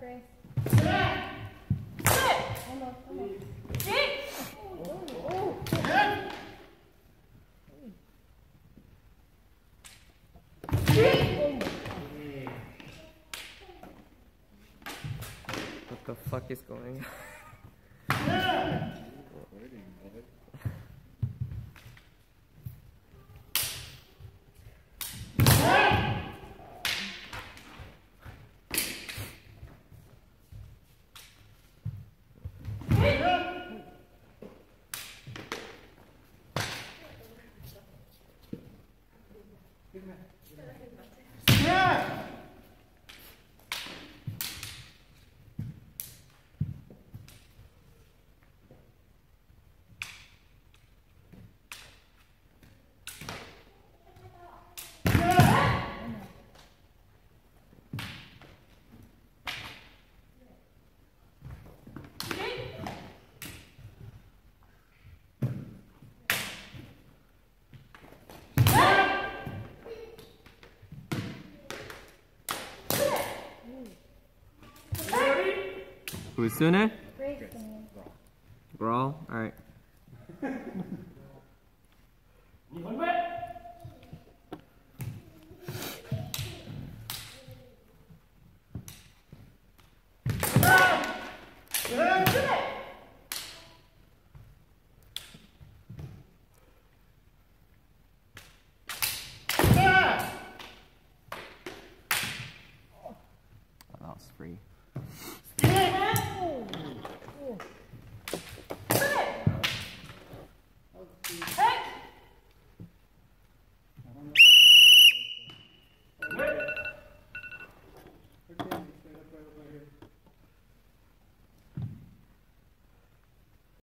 Grace. Almost, almost. What the fuck is going on? Yeah! Daniel. Brawl? Alright. Free.